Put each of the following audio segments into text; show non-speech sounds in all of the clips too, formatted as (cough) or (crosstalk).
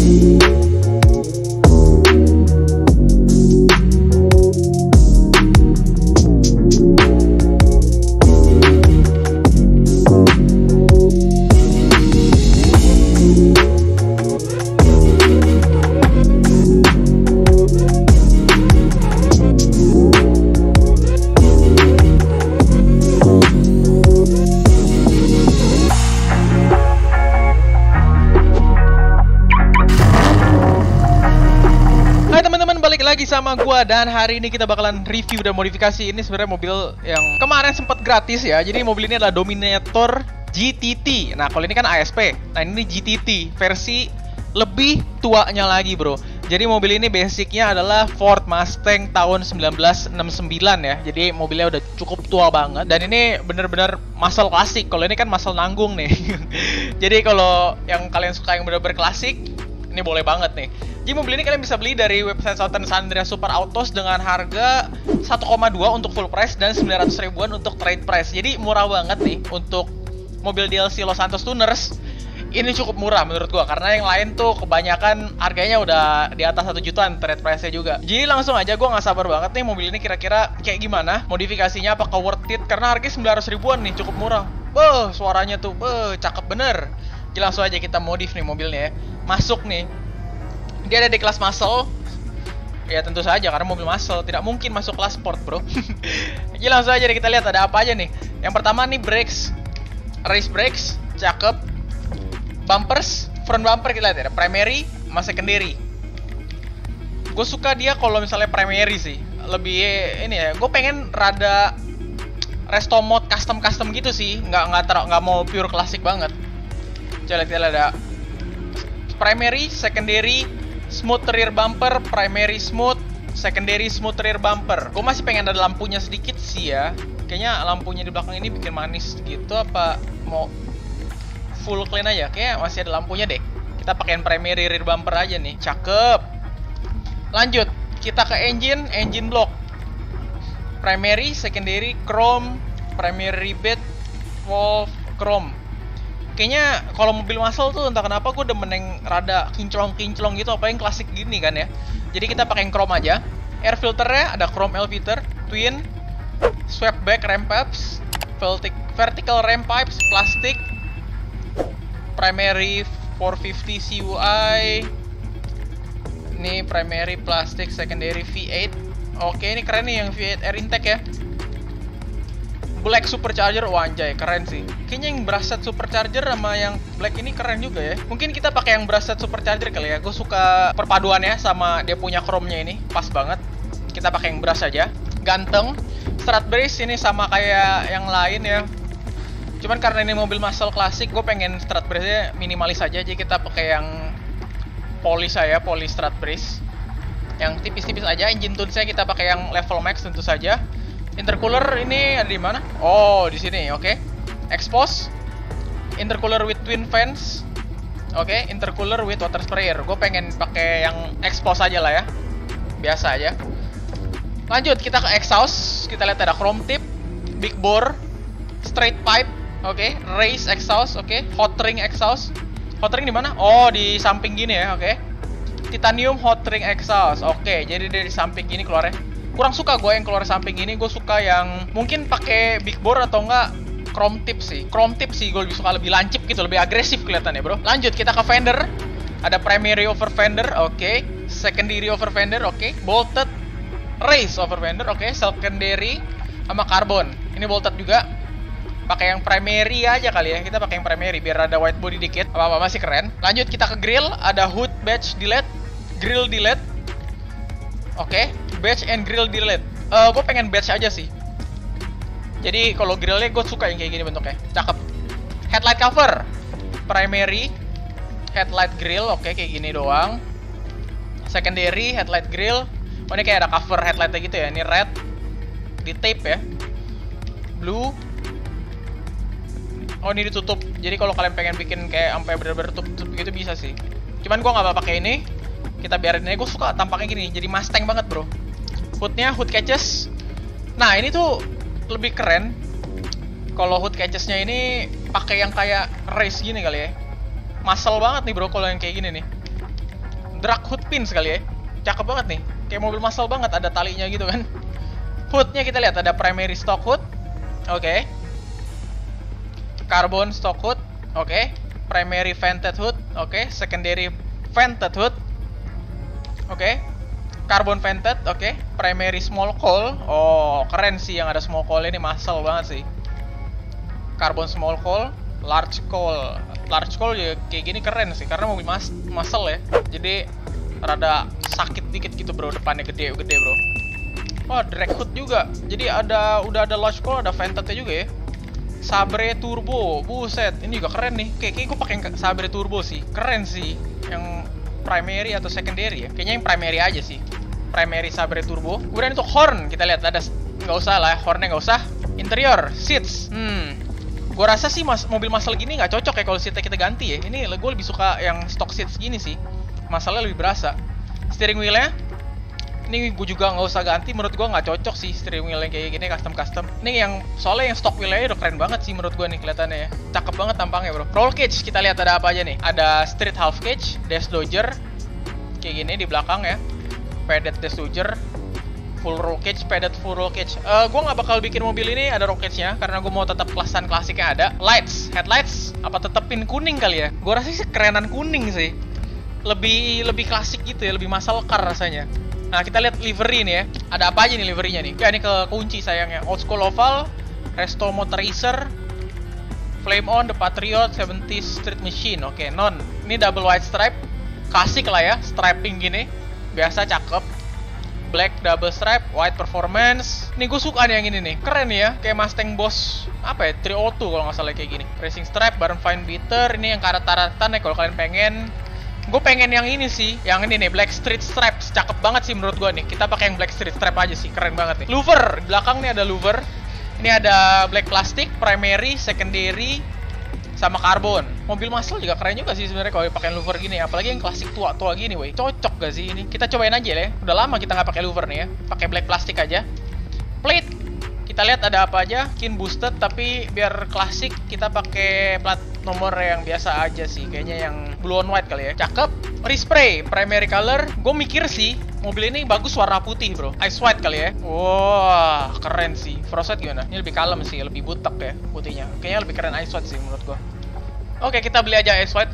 you. Lagi sama gua dan hari ini kita bakalan review dan modifikasi ini sebenarnya mobil yang kemarin sempat gratis ya. Jadi mobil ini adalah Dominator GTT. Nah, kalau ini kan ASP. Nah, ini GTT versi lebih tuanya lagi, Bro. Jadi mobil ini basicnya adalah Ford Mustang tahun 1969 ya. Jadi mobilnya udah cukup tua banget dan ini bener-bener muscle klasik. Kalau ini kan muscle nanggung nih. (laughs) Jadi kalau yang kalian suka yang bener-bener klasik, ini boleh banget nih. Jadi mobil ini kalian bisa beli dari website Southern San Andreas Super Autos dengan harga 1,2 untuk full price dan 900 ribuan untuk trade price. Jadi murah banget nih untuk mobil DLC Los Santos Tuners. Ini cukup murah menurut gua karena yang lain tuh kebanyakan harganya udah di atas 1 jutaan trade price-nya juga. Jadi langsung aja gua nggak sabar banget nih mobil ini kira-kira kayak gimana modifikasinya apakah worth it karena harganya 900 ribuan nih cukup murah. Beuh, suaranya tuh beuh, cakep bener. Jadi langsung aja kita modif nih mobilnya ya. Masuk nih. Dia ada di kelas muscle. Ya tentu saja karena mobil muscle. Tidak mungkin masuk kelas sport bro. (laughs) Jadi langsung aja deh kita lihat ada apa aja nih. Yang pertama nih brakes. Race brakes cakep. Bumpers front bumper kita lihat ya. Primary sama secondary. Gue suka dia kalau misalnya primary sih. Lebih ini ya gue pengen rada resto mode custom custom gitu sih. Nggak nggak nggak mau pure klasik banget coba lihat ada primary, secondary, smooth rear bumper, primary smooth, secondary smooth rear bumper. Gue masih pengen ada lampunya sedikit sih ya. Kayaknya lampunya di belakang ini bikin manis gitu apa mau full clean aja? Kayaknya masih ada lampunya deh. Kita pakein primary rear bumper aja nih. Cakep. Lanjut, kita ke engine, engine block. Primary, secondary, chrome, primary bed, valve, chrome kayaknya kalau mobil muscle tuh entah kenapa gue demen yang rada kinclong-kinclong gitu apa yang klasik gini kan ya. Jadi kita pakai yang chrome aja. Air filternya ada chrome air filter twin swept back ram pipes vertic vertical ram pipes plastik primary 450 CUI ini primary plastik secondary V8 oke ini keren nih yang V8 air intake ya Black Supercharger, wah anjay, keren sih. Kayaknya yang Brasset Supercharger sama yang Black ini keren juga ya. Mungkin kita pakai yang Brasset Supercharger kali ya. Gue suka perpaduannya sama dia punya chrome-nya ini, pas banget. Kita pakai yang Brass aja. Ganteng. Strat brace ini sama kayak yang lain ya. Cuman karena ini mobil muscle klasik, gue pengen strat brace-nya minimalis aja. Jadi kita pakai yang poly saya, poly strat brace. Yang tipis-tipis aja. Engine tune-nya kita pakai yang level max tentu saja. Intercooler ini ada di mana? Oh, di sini. Oke. Okay. Expose. Intercooler with twin fans. Oke, okay. intercooler with water sprayer. Gue pengen pakai yang expose aja lah ya. Biasa aja. Lanjut kita ke exhaust. Kita lihat ada chrome tip, big bore, straight pipe. Oke, okay. race exhaust. Oke, okay. hot ring exhaust. Hot ring di mana? Oh, di samping gini ya. Oke. Okay. Titanium hot ring exhaust. Oke, okay. jadi dari samping gini keluarnya kurang suka gue yang keluar samping ini. Gue suka yang mungkin pakai big bore atau enggak chrome tip sih. Chrome tip sih gue lebih suka lebih lancip gitu lebih agresif kelihatannya bro. Lanjut kita ke fender. Ada primary over fender oke. Okay. secondary over fender oke. Okay. bolted race over fender oke. Okay. secondary sama carbon. Ini bolted juga. Pakai yang primary aja kali ya. Kita pakai yang primary biar ada white body dikit. Apa apa masih keren. Lanjut kita ke grill. Ada hood badge delete grill delete. Oke badge and grill delete. Uh, gue pengen badge aja sih. Jadi kalau grillnya gue suka yang kayak gini bentuknya, cakep. Headlight cover, primary, headlight grill, oke okay, kayak gini doang. Secondary, headlight grill. Oh ini kayak ada cover headlightnya gitu ya. Ini red, di tape ya. Blue. Oh ini ditutup. Jadi kalau kalian pengen bikin kayak sampai bener-bener tutup gitu bisa sih. Cuman gue nggak mau pakai ini. Kita biarin aja. Gue suka tampaknya gini. Jadi Mustang banget bro hoodnya hood catches. Nah ini tuh lebih keren. Kalau hood catchesnya ini pakai yang kayak race gini kali ya. Muscle banget nih bro kalau yang kayak gini nih. Drag hood pin sekali ya. Cakep banget nih. Kayak mobil muscle banget ada talinya gitu kan. Hoodnya kita lihat ada primary stock hood. Oke. Okay. carbon stock hood. Oke. Okay. primary vented hood. Oke. Okay. secondary vented hood. Oke. okay. Carbon vented oke okay. primary small coal oh keren sih yang ada small coal ini muscle banget sih carbon small coal large coal large coal ya kayak gini keren sih karena mobil mas muscle ya jadi rada sakit dikit gitu bro depannya gede gede bro Wah, drag hood juga. Jadi ada udah ada large coal, ada vented juga ya. Sabre turbo, buset. Ini juga keren nih. Kayak, kayak gue pakai Sabre turbo sih. Keren sih. Yang primary atau secondary ya. Kayaknya yang primary aja sih. Primary Sabre turbo. Kemudian itu horn kita lihat ada nggak usah lah, hornnya nggak usah. Interior, seats. Hmm, gue rasa sih mas, mobil muscle gini nggak cocok ya kalau seatnya kita ganti ya. Ini gue lebih suka yang stock seats gini sih. Masalahnya lebih berasa. Steering wheelnya ini gue juga nggak usah ganti menurut gue nggak cocok sih steering wheel yang kayak gini custom custom ini yang soalnya yang stock wheelnya udah keren banget sih menurut gue nih kelihatannya ya. Cakep banget tampangnya bro. Roll cage kita lihat ada apa aja nih. Ada street half cage dash dodger kayak gini di belakang ya padded dash dodger full roll cage, padded full roll cage. Uh, gue nggak bakal bikin mobil ini ada roll karena gue mau tetap kelasan klasiknya ada. Lights, headlights, apa tetepin kuning kali ya? Gue rasa sih kerenan kuning sih. Lebih lebih klasik gitu ya, lebih masal car rasanya. Nah, kita lihat livery nih ya. Ada apa aja nih liverynya nih? Ya, ini ke kunci sayangnya. Old School Oval, Resto Motorizer, Flame On, The Patriot, 70 Street Machine. Oke, okay, non. Ini double white stripe. Klasik lah ya, striping gini. Biasa cakep. Black double stripe, white performance. Nih gue suka nih yang ini nih. Keren ya, kayak Mustang Boss apa ya? 302 kalau nggak salah kayak gini. Racing stripe, bareng fine beater. Ini yang karat-karatan ya kalau kalian pengen gue pengen yang ini sih yang ini nih black street stripes cakep banget sih menurut gue nih kita pakai yang black street stripe aja sih keren banget nih louver belakang nih ada louver ini ada black plastic primary secondary sama karbon mobil muscle juga keren juga sih sebenarnya kalau pakai louver gini apalagi yang klasik tua-tua gini woi cocok gak sih ini? Kita cobain aja ya. Udah lama kita nggak pakai louver nih ya. Pakai black plastic aja. Plate. Kita lihat ada apa aja. Kin boosted tapi biar klasik kita pakai plat nomor yang biasa aja sih. Kayaknya yang blue on white kali ya. Cakep. Respray primary color. Gue mikir sih mobil ini bagus warna putih bro. Ice white kali ya. Wah keren sih. Frosted gimana? Ini lebih kalem sih lebih butek ya putihnya. Kayaknya lebih keren ice white sih menurut gue oke kita beli aja ice white.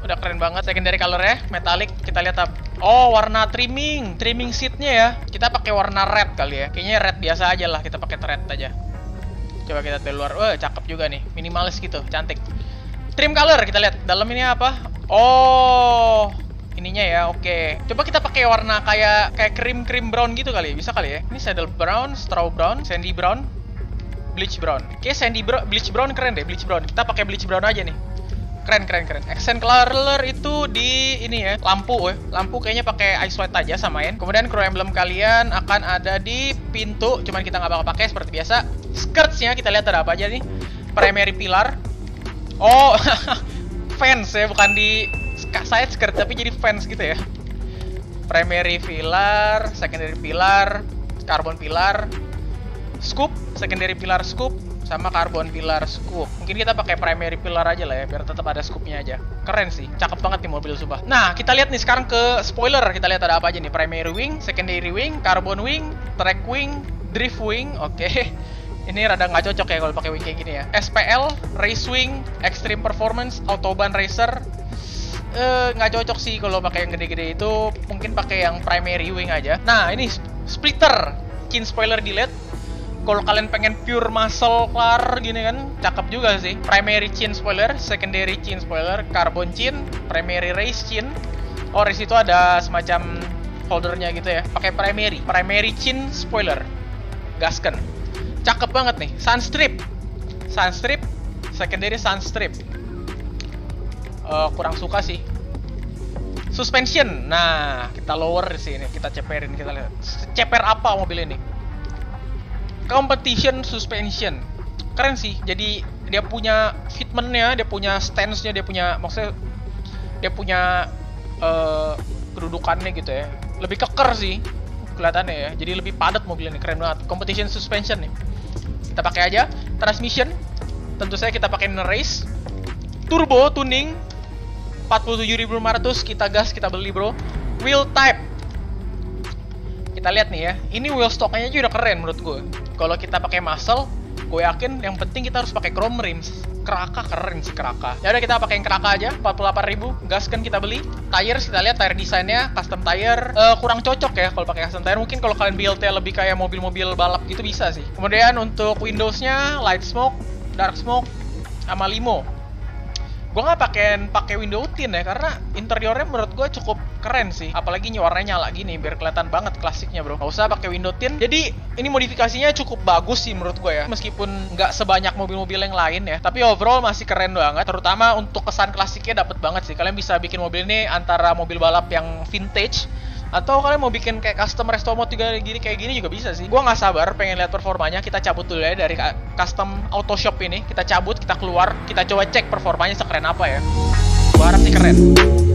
Udah keren banget secondary color ya metallic. Kita lihat apa oh warna trimming. Trimming seatnya ya. Kita pakai warna red kali ya. Kayaknya red biasa aja lah kita pakai red aja. Coba kita dari luar wah cakep juga nih. Minimalis gitu cantik. Trim color kita lihat. Dalam ini apa? Oh ininya ya oke. Okay. coba kita pakai warna kayak kayak krim krim brown gitu kali ya. Bisa kali ya? Ini saddle brown straw brown sandy brown bleach brown. Oke sandy brown bleach brown keren deh bleach brown. Kita pakai bleach brown aja nih keren keren keren. Accent color itu di ini ya lampu ya. Lampu kayaknya pakai ice white aja samain kemudian crew emblem kalian akan ada di pintu cuman kita nggak bakal pakai seperti biasa. Skirtsnya kita lihat ada apa aja nih. Primary pillar. Oh (laughs) fans ya bukan di side skirt tapi jadi fans gitu ya. Primary pillar secondary pillar carbon pillar scoop secondary pillar scoop sama carbon pillar scoop. Mungkin kita pakai primary pillar aja lah ya, biar tetap ada scoopnya aja. Keren sih, cakep banget nih mobil sumpah. Nah, kita lihat nih sekarang ke spoiler. Kita lihat ada apa aja nih. Primary wing, secondary wing, carbon wing, track wing, drift wing. Oke. Okay. (laughs) Ini rada nggak cocok ya kalau pakai wing kayak gini ya. SPL, race wing, extreme performance, autobahn racer, eh, nggak uh, cocok sih kalau pakai yang gede-gede itu mungkin pakai yang primary wing aja nah ini splitter chin spoiler delete kalau kalian pengen pure muscle car gini kan cakep juga sih. Primary chin spoiler secondary chin spoiler carbon chin primary race chin oh race itu ada semacam holdernya gitu ya. Pakai primary primary chin spoiler. Gasken cakep banget nih sunstrip. Sunstrip secondary sunstrip. Uh, kurang suka sih. Suspension. Nah kita lower sih ini kita ceperin kita lihat. Ceper apa mobil ini competition suspension. Keren sih. Jadi dia punya fitmentnya dia punya stance-nya dia punya maksudnya dia punya uh, kedudukannya gitu ya. Lebih keker sih kelihatannya ya. Jadi lebih padat mobil ini keren banget. Competition suspension nih. Kita pakai aja. Transmission. Tentu saja kita pakai race. Turbo tuning. 47.500 kita gas kita beli bro. Wheel type. Kita lihat nih ya. Ini wheel stocknya juga udah keren menurut gue. Kalau kita pakai muscle, gue yakin yang penting kita harus pakai chrome rims. Keraka keren sih keraka. Ya udah kita pakai yang keraka aja, 48.000. Gas kan kita beli. Tires kita lihat tire desainnya custom tire Eh, kurang cocok ya kalau pakai custom tire. Mungkin kalau kalian build-nya lebih kayak mobil-mobil balap gitu bisa sih. Kemudian untuk Windows-nya light smoke, dark smoke, sama limo gue nggak pakai pakai window tint ya karena interiornya menurut gue cukup keren sih. Apalagi warnanya nyala gini biar kelihatan banget klasiknya bro. Nggak usah pakai window tint. Jadi ini modifikasinya cukup bagus sih menurut gue ya. Meskipun nggak sebanyak mobil-mobil yang lain ya. Tapi overall masih keren banget. Terutama untuk kesan klasiknya dapet banget sih. Kalian bisa bikin mobil ini antara mobil balap yang vintage atau kalian mau bikin kayak custom resto mode juga gini kayak gini juga bisa sih. Gua nggak sabar pengen lihat performanya. Kita cabut dulu ya dari custom auto shop ini. Kita cabut, kita keluar, kita coba cek performanya sekeren apa ya. Harap sih keren.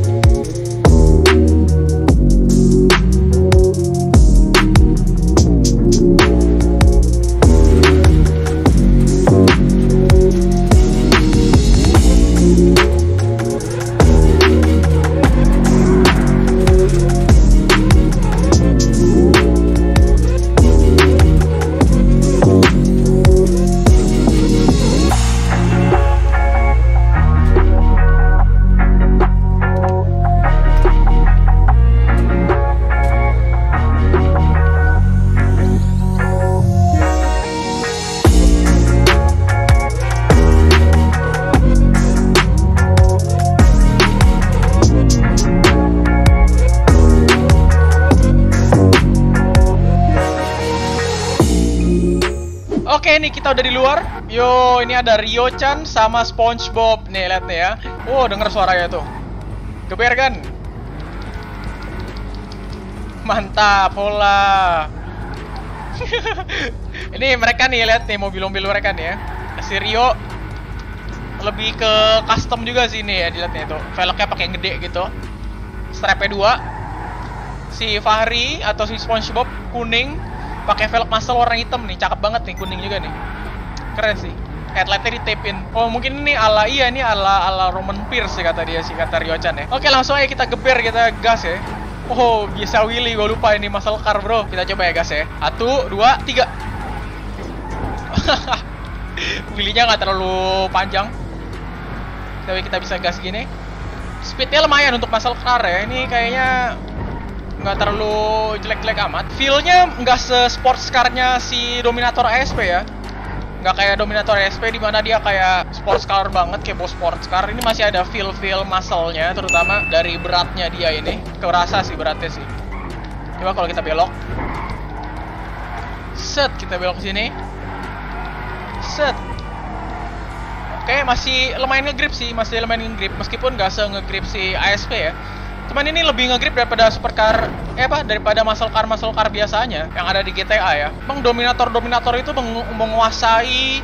Nih kita udah di luar. Yo, ini ada Rio Chan sama SpongeBob. Nih lihat nih ya. Wow, denger suaranya tuh. Geber kan? Mantap, pola. (laughs) ini mereka nih lihat nih mobil-mobil mereka nih ya. Si Rio lebih ke custom juga sih ini ya dilihat nih tuh. Velgnya pakai yang gede gitu. Strapnya dua. Si Fahri atau si SpongeBob kuning pakai velg muscle warna hitam nih cakep banget nih kuning juga nih. Keren sih. Headlightnya ditapin. Oh mungkin ini ala iya ini ala ala Roman Pierce kata dia sih kata Rio Chan ya. Oke langsung aja kita geber kita gas ya. Oh bisa Willy gue lupa ini muscle car bro. Kita coba ya gas ya. Satu dua tiga. (laughs) Willy-nya nggak terlalu panjang. Tapi kita bisa gas gini. Speednya lumayan untuk muscle car ya. Ini kayaknya nggak terlalu jelek-jelek amat. Feel-nya nggak se-sports car-nya si Dominator ASP ya. Nggak kayak Dominator ASP di mana dia kayak sports car banget, kayak bos sports car. Ini masih ada feel-feel muscle-nya, terutama dari beratnya dia ini. Kerasa sih beratnya sih. Coba kalau kita belok. Set, kita belok ke sini. Set. Oke, masih lumayan ngegrip sih, masih lumayan ngegrip meskipun nggak se-ngegrip si ASP ya. Cuman ini lebih ngegrip daripada supercar eh apa daripada muscle car muscle car biasanya yang ada di GTA ya. Emang dominator dominator itu meng- menguasai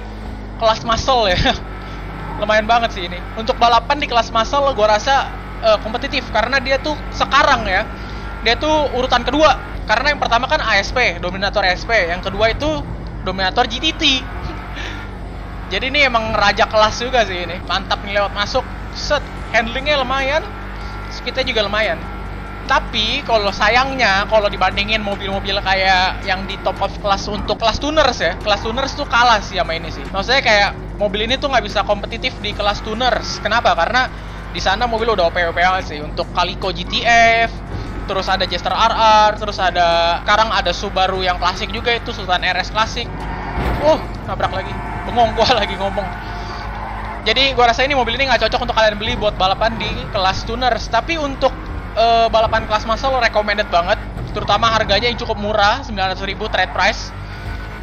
kelas muscle ya. (laughs) Lumayan banget sih ini. Untuk balapan di kelas muscle gua rasa eh, kompetitif karena dia tuh sekarang ya. Dia tuh urutan kedua. Karena yang pertama kan ASP, dominator ASP. Yang kedua itu dominator GTT. (laughs) Jadi ini emang raja kelas juga sih ini. Mantap nih lewat masuk. Set, handlingnya lumayan speednya juga lumayan. Tapi kalau sayangnya kalau dibandingin mobil-mobil kayak yang di top of class untuk kelas tuners ya, kelas tuners tuh kalah sih sama ini sih. Maksudnya kayak mobil ini tuh nggak bisa kompetitif di kelas tuners. Kenapa? Karena di sana mobil udah OP-OP sih. Untuk Calico GTF, terus ada Jester RR, terus ada sekarang ada Subaru yang klasik juga itu Sultan RS klasik. Uh, nabrak lagi. Bengong gua (laughs) lagi ngomong. Jadi gua rasa ini mobil ini nggak cocok untuk kalian beli buat balapan di kelas tuners. Tapi untuk eh, balapan kelas muscle recommended banget. Terutama harganya yang cukup murah, 900.000 trade price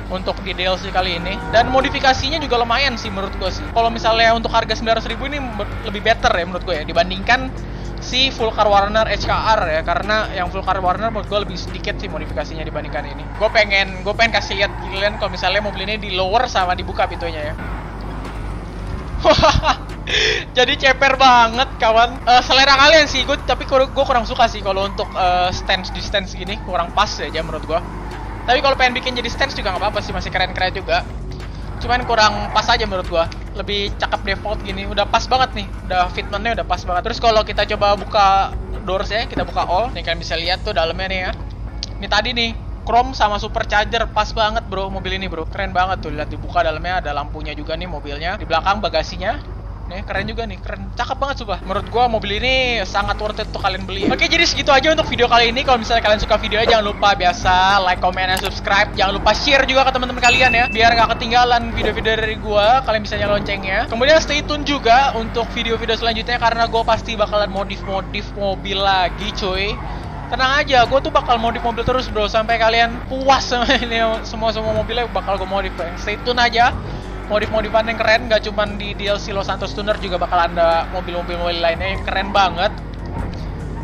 untuk di DLC kali ini. Dan modifikasinya juga lumayan sih menurut gue sih. Kalau misalnya untuk harga 900.000 ini lebih better ya menurut gue ya dibandingkan si full car Warner HKR ya karena yang full car Warner menurut gue lebih sedikit sih modifikasinya dibandingkan ini. Gue pengen gue pengen kasih lihat kalian kalau misalnya mobil ini di lower sama dibuka pintunya ya. (laughs) Jadi ceper banget kawan. Eh, selera kalian sih, gue tapi gue kurang suka sih kalau untuk eh, stance di stance gini kurang pas aja menurut gue. Tapi kalau pengen bikin jadi stance juga nggak apa-apa sih, masih keren-keren juga. cuman kurang pas aja menurut gua lebih cakep default gini udah pas banget nih udah fitmentnya udah pas banget terus kalau kita coba buka doors ya kita buka all nih kalian bisa lihat tuh dalamnya nih ya ini tadi nih chrome sama supercharger pas banget bro mobil ini bro keren banget tuh lihat dibuka dalamnya ada lampunya juga nih mobilnya di belakang bagasinya Nih keren juga nih, keren. Cakep banget sumpah. Menurut gua mobil ini sangat worth it untuk kalian beli. Oke, jadi segitu aja untuk video kali ini. Kalau misalnya kalian suka videonya jangan lupa biasa like, comment, dan subscribe. Jangan lupa share juga ke teman-teman kalian ya, biar nggak ketinggalan video-video dari gua. Kalian bisa nyalain loncengnya. Kemudian stay tune juga untuk video-video selanjutnya karena gua pasti bakalan modif-modif mobil lagi, cuy tenang aja, gue tuh bakal modif mobil terus bro. Sampai kalian puas sama (laughs) ini semua semua mobilnya bakal gue modif. Stay tune aja. Modif-modifan yang keren nggak cuma di DLC Los Santos Tuner juga bakal ada mobil-mobil lainnya yang keren banget.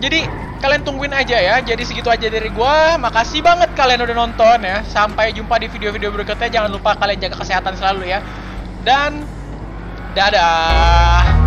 Jadi kalian tungguin aja ya. Jadi segitu aja dari gua. Makasih banget kalian udah nonton ya. Sampai jumpa di video-video berikutnya. Jangan lupa kalian jaga kesehatan selalu ya. Dan dadah